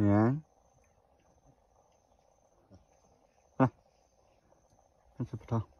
Ayan. Ah. Ano sa pito?